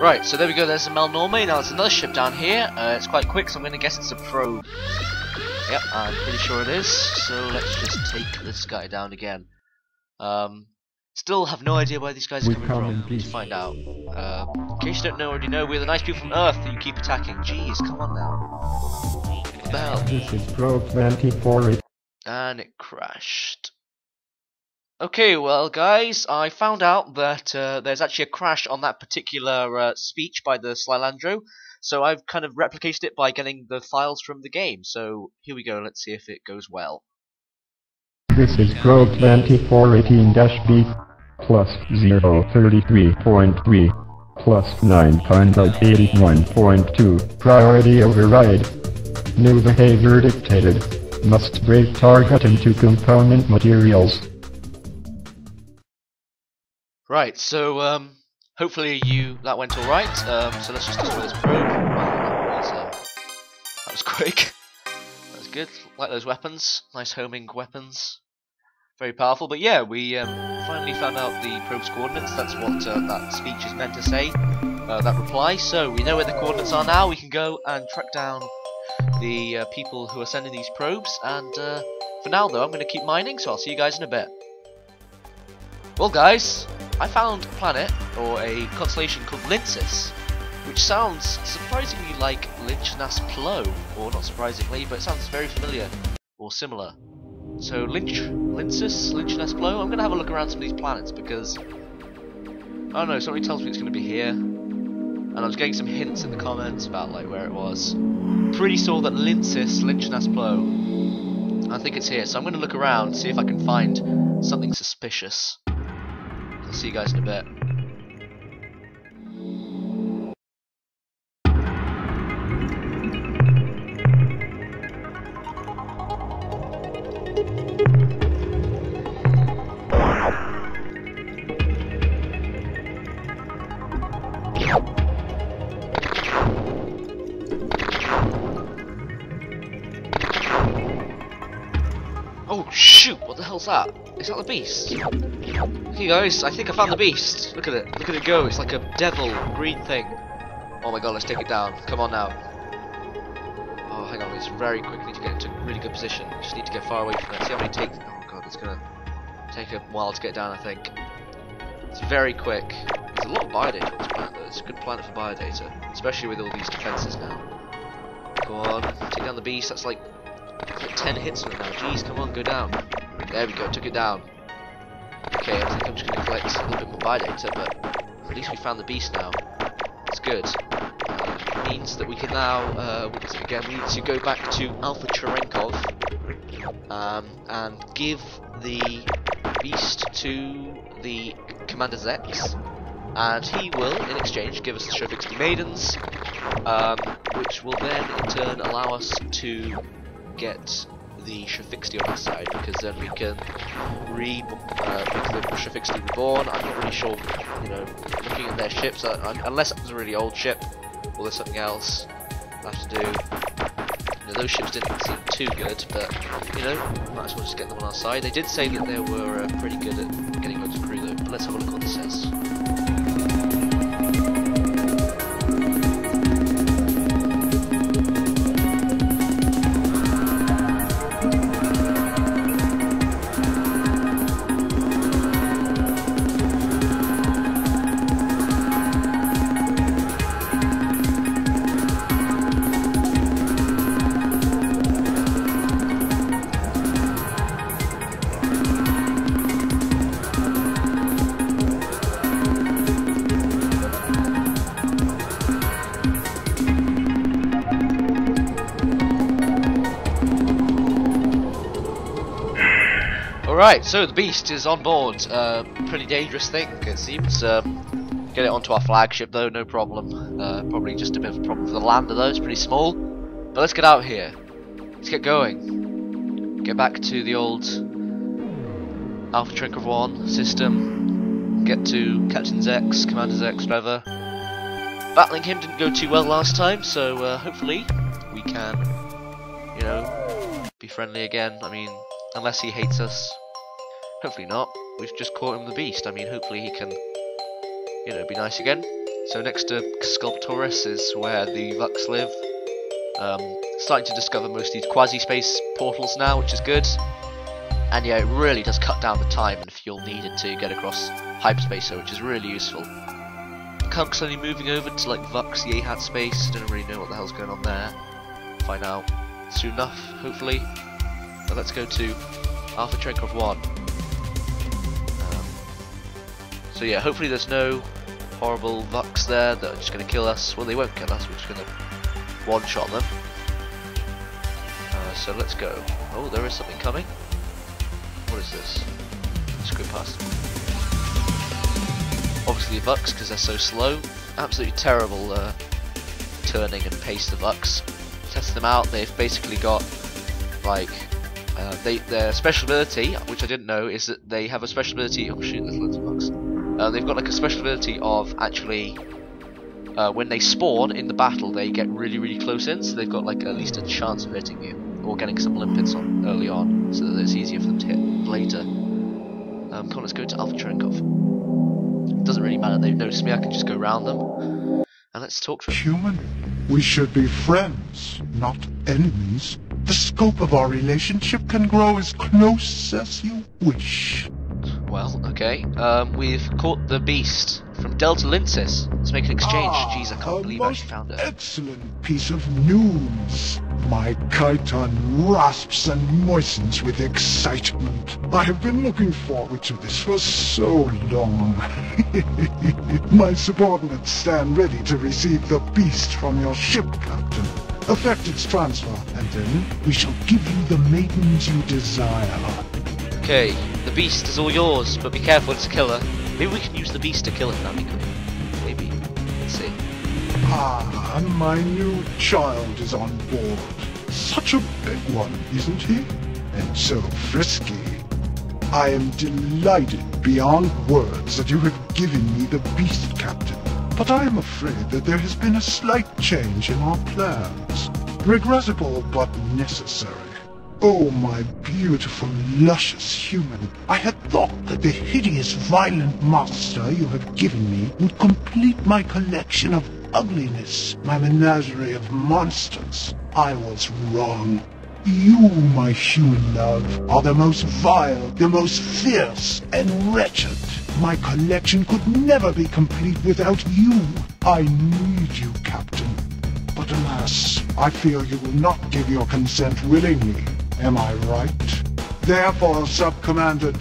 Right, so there we go, there's the Melnorme. Now there's another ship down here. Uh, it's quite quick, so I'm going to guess it's a probe. Yep, I'm pretty sure it is. So let's just take this guy down again. Um, still have no idea where these guys are We coming come from. Let's find out. Uh, in case you don't know already know, we're the nice people from Earth that you keep attacking. Jeez, come on now. What the hell? This is Probe 24. and it crashed. Okay, well, guys, I found out that uh, there's actually a crash on that particular uh, speech by the Slylandro, so I've kind of replicated it by getting the files from the game. So here we go. Let's see if it goes well. This is Probe 2418-B plus 033.3 plus 981.2 priority override. New behavior dictated. Must break target into component materials. Right, so um, hopefully you that went all right. Um, so let's just destroy this probe. That was, uh, that was quick. That was good. Like those weapons, nice homing weapons. Very powerful. But yeah, we um, finally found out the probe's coordinates. That's what uh, that speech is meant to say. Uh, that reply. So we know where the coordinates are now. We can go and track down the uh, people who are sending these probes. And uh, for now, though, I'm going to keep mining. So I'll see you guys in a bit. Well, guys, I found a planet, or a constellation called Linsis, which sounds surprisingly like Lynchnas Plo, or not surprisingly, but it sounds very familiar, or similar. So Lynch, Linsis, Lynchnas Plo, I'm going to have a look around some of these planets, because, I don't know, somebody tells me it's going to be here, and I was getting some hints in the comments about like where it was. Pretty sure that Linsis, Lynchnas Plo, I think it's here, so I'm going to look around, see if I can find something suspicious. See you guys in a bit. Oh shoot, what the hell's that? Is that the beast? Okay guys, I think I found the beast. Look at it, look at it go, it's like a devil green thing. Oh my god, let's take it down. Come on now. Oh, hang on, it's very quick, I need to get into a really good position. Just need to get far away from it. See how many takes. Oh god, it's gonna take a while to get down, I think. It's very quick. There's a lot of biodata on this planet though, it's a good planet for biodata. Especially with all these defenses now. Go on, take down the beast, that's like like 10 hits on it now. Jeez, come on, go down. There we go, took it down. Okay, I think I'm just going to collect a little bit more biodata, but at least we found the beast now. It's good. It means that we can now, uh, again, we need to go back to Alpha Cerenkov um, and give the beast to the Commander Zex, and he will, in exchange, give us the Shofixti Maidens, um, which will then, in turn, allow us to get the Shofixti on our side because then we can re uh, the Shofixti reborn. I'm not really sure, you know, looking at their ships, uh, un- unless it's a really old ship or there's something else I have to do. You know, those ships didn't seem too good, but you know, might as well just get them on our side. They did say that they were uh, pretty good at getting loads of crew though, but let's have a look what this says. Alright, so the beast is on board. Uh, pretty dangerous thing, it seems. Um, get it onto our flagship though, no problem. Uh, probably just a bit of a problem for the lander though, it's pretty small. But let's get out here. Let's get going. Get back to the old Alpha Trinker 1 system. Get to Captain Zex, Commander Zex, whatever. Battling him didn't go too well last time, so uh, hopefully we can, you know, be friendly again. I mean, unless he hates us. Hopefully not. We've just caught him the beast. I mean, hopefully he can, you know, be nice again. So next to Sculptoris is where the Vux live. Um, starting to discover most of these quasi-space portals now, which is good. And yeah, it really does cut down the time and fuel needed to get across hyperspace, so which is really useful. Pkunk's only moving over to like Vux Yehat space. Don't really know what the hell's going on there. Find out soon enough, hopefully. But let's go to Alpha Trenkov 1. So yeah, hopefully there's no horrible Vux there that are just going to kill us. Well, they won't kill us, we're just going to one-shot them. Uh, so let's go. Oh, there is something coming. What is this? Let's go past. Obviously Vux, because they're so slow. Absolutely terrible uh, turning and pace the Vux. Test them out, they've basically got like uh, they their special ability, which I didn't know, is that they have a special ability. Oh shoot, there's loads of bugs. Uh, they've got like a special ability of actually uh, when they spawn in the battle, they get really really close in, so they've got like at least a chance of hitting you or getting some limpets on early on, so that it's easier for them to hit later. Um, come on, let's go to Alpha Trenkov. Doesn't really matter. They've noticed me. I can just go around them, and let's talk to them. Human, we should be friends, not enemies. The scope of our relationship can grow as close as you wish. Well, okay. Um, we've caught the beast from Delta Linsis. Let's make an exchange. Ah, Jeez, I can't believe I found it. Excellent piece of news. My chiton rasps and moistens with excitement. I have been looking forward to this for so long. My subordinates stand ready to receive the beast from your ship, Captain. Effect its transfer, and then we shall give you the maidens you desire. Okay, the beast is all yours, but be careful, it's a killer. Maybe we can use the beast to kill him, that'd be good. Maybe. Let's see. Ah, my new child is on board. Such a big one, isn't he? And so frisky. I am delighted beyond words that you have given me the beast, Captain. But I am afraid that there has been a slight change in our plans. Regrettable but necessary. Oh, my beautiful, luscious human. I had thought that the hideous, violent monster you have given me would complete my collection of ugliness, my menagerie of monsters. I was wrong. You, my human love, are the most vile, the most fierce, and wretched. My collection could never be complete without you. I need you, Captain. But alas, I fear you will not give your consent willingly. Am I right? Therefore, Sub-Commander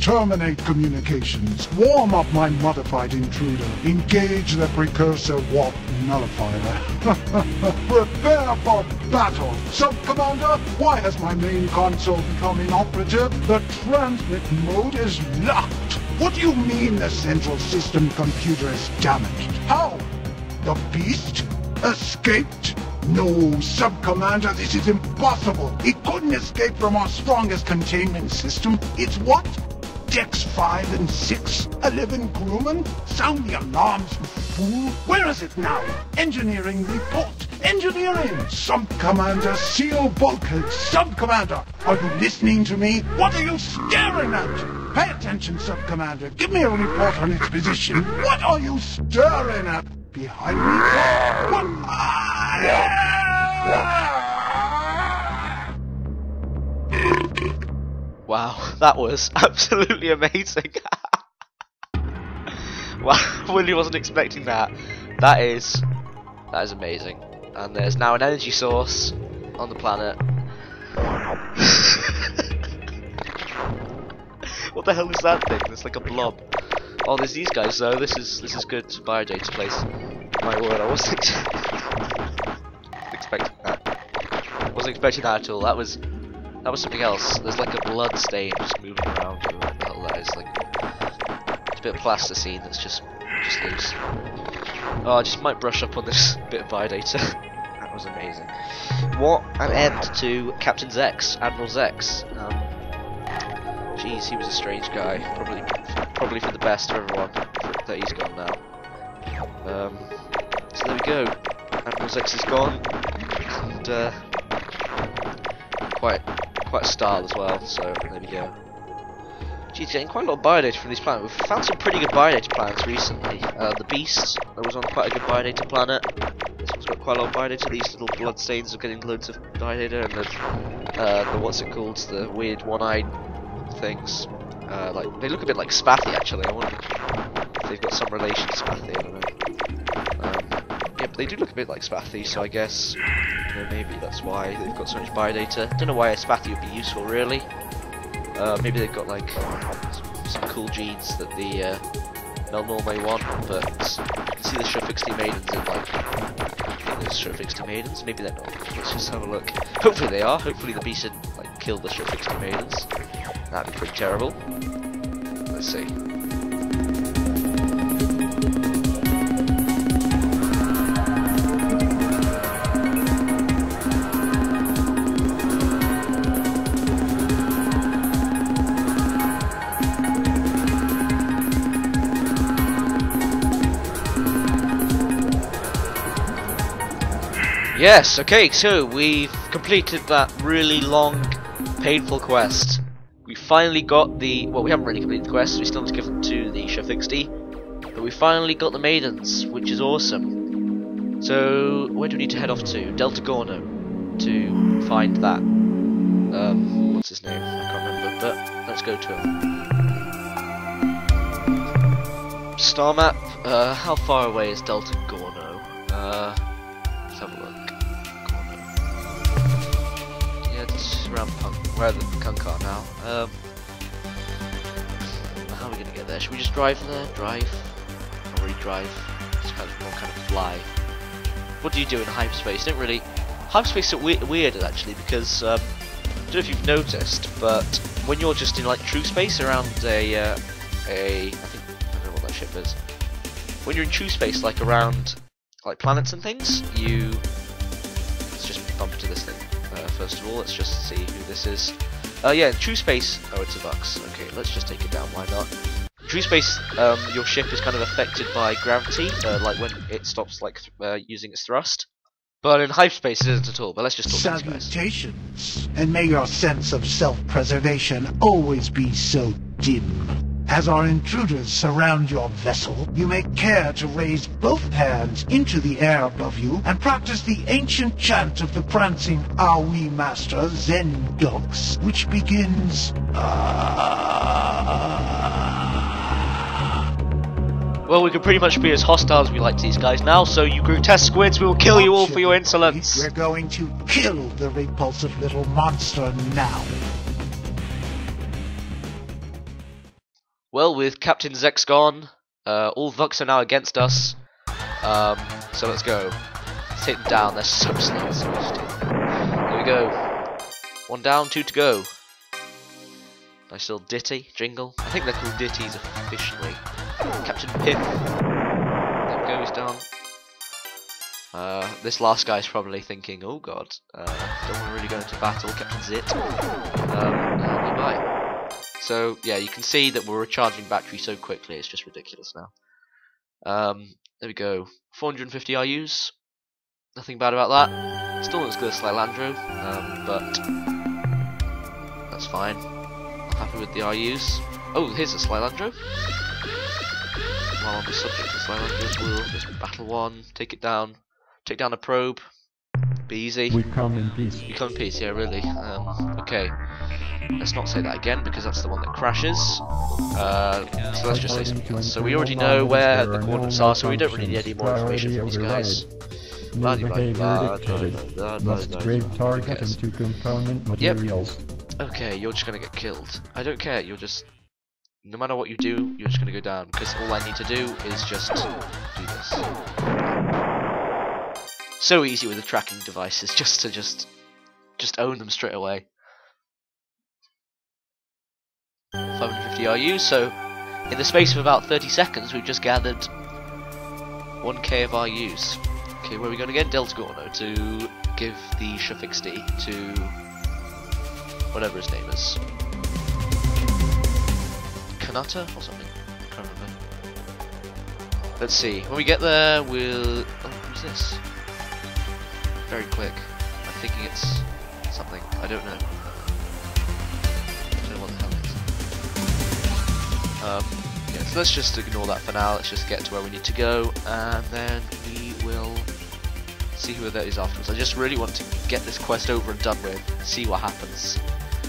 terminate communications. Warm up my modified intruder. Engage the precursor warp nullifier. Prepare for battle. Sub-Commander, why has my main console become inoperative? The transmit mode is locked. What do you mean the central system computer is damaged? How? The beast? Escaped? No, Sub-Commander, this is impossible. It couldn't escape from our strongest containment system. It's what? Dex 5 and 6? 11 crewmen? Sound the alarms, you fool. Where is it now? Engineering report. Engineering! Sub-Commander, seal bulkhead. Sub-Commander, are you listening to me? What are you staring at? Pay attention, Sub-Commander. Give me a report on its position. What are you staring at? Behind me? What? Ah! Wow, that was absolutely amazing. wow, Willie wasn't expecting that. That is, that is amazing. And there's now an energy source on the planet. what the hell is that thing? It's like a blob. Oh, there's these guys though. This is this is good biodata place. My word, I wasn't Wasn't expecting that at all. That was that was something else. There's like a blood stain just moving around. I what the hell that is. Like it's a bit of plasticine that's just just loose. Oh, I just might brush up on this bit of biodata. that was amazing. What an end to Captain Zex, Admiral Zex. Um, Jeez, he was a strange guy. Probably, probably for the best of everyone that he's gone now. Um, so there we go. Admiral Zex is gone, and uh, quite, quite style as well. So there we go. Geez, getting quite a lot of biodata from these planets. We've found some pretty good biodata planets recently. Uh, the Beast, I was on quite a good biodata planet. This one's got quite a lot of biodata. These little blood stains are getting loads of biodata, and the, uh, the what's it called? The weird one-eyed things. Uh, like they look a bit like Spathi actually. I wonder if they've got some relation to Spathi. I don't know. Um, yeah, they do look a bit like Spathi, so I guess maybe that's why they've got so much biodata. Don't know why a Spathi would be useful really. Uh, maybe they've got like some, cool genes that the uh, may want, but you can see the Shofixti maidens in like think there's Shofixti maidens. Maybe they're not. Let's just have a look. Hopefully they are. Hopefully the beast didn't like kill the Shofixti maidens. That'd be pretty terrible. Let's see. Yes, okay, so we've completed that really long, painful quest. We finally got the, well we haven't really completed the quest, we still need to give them to the Chef Shofixti, but we finally got the maidens, which is awesome. So, where do we need to head off to? Delta Gorno, to find that. Um, what's his name? I can't remember, but let's go to him. Star map, uh, how far away is Delta Gorno? Uh, let's have a look. Around Punk, the Punkar now. Um, how are we gonna get there? Should we just drive there? Drive? Not really drive. It's kind of more kind of fly. What do you do in hyperspace? Don't really. Hyperspace is we weird actually because um, I don't know if you've noticed, but when you're just in like true space around a uh, a I think I don't know what that ship is. When you're in true space, like around like planets and things, you let's just bump into this thing. Uh, first of all, let's just see who this is. Uh, yeah, true space. Oh, it's a Vux. Okay, let's just take it down. Why not? True space, um, your ship is kind of affected by gravity, uh, like when it stops like uh, using its thrust. But in hyperspace, it isn't at all. But let's just talk. Salutations, and may your sense of self-preservation always be so dim. As our intruders surround your vessel, you may care to raise both hands into the air above you and practice the ancient chant of the prancing Aoi master Zen Dux, which begins. Ah. Well, we can pretty much be as hostile as we like to these guys now. So you grotesque squids, we will kill you all for your insolence. We're going to kill the repulsive little monster now. Well, with Captain Zex gone, uh, all Vux are now against us. Um, so let's go. Let's take them down. They're so slow. So there we go. One down, two to go. Nice little ditty, jingle. I think they're called ditties officially. Captain Piff. There we go, he's done. Uh, this last guy's probably thinking, oh god, uh, don't want to really go into battle, Captain Zit. Um, uh, goodbye. So, yeah, you can see that we're recharging battery so quickly, it's just ridiculous now. Um, there we go. 450 RUs. Nothing bad about that. Still as good as Slylandro, um, but that's fine. I'm happy with the RUs. Oh, here's a Slylandro. While on the subject of Slylandros, we'll just battle one, take it down, take down a probe. Be easy. We come in peace. You come in peace, yeah, really. Um, okay. Let's not say that again because that's the one that crashes. Uh, so let's just say something else. So we already know where the coordinates are, so we don't really need any more information from these guys. Blah, blah, blah, blah, blah, into component materials. Okay, you're just gonna get killed. I don't care. You're just, no matter what you do, you're just gonna go down because all I need to do is just do this. So easy with the tracking devices, just to just, just own them straight away. 550 RU. So, in the space of about 30 seconds, we've just gathered 1k of RUs. Okay, where are we going again? Delta Gorno oh, to give the Shofixti to whatever his name is. Kanata or something? I can't remember. Let's see. When we get there, we'll. Oh, who's this? Very quick. I'm thinking it's something. I don't know. I don't know what the hell it is. Um, yes. So let's just ignore that for now. Let's just get to where we need to go, and then we will see who that is afterwards. I just really want to get this quest over and done with, see what happens.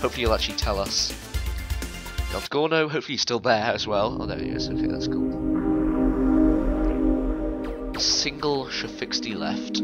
Hopefully you'll actually tell us. God's Gorno, hopefully he's still there as well. Oh, there he is. Okay, that's cool. A single Shofixti left.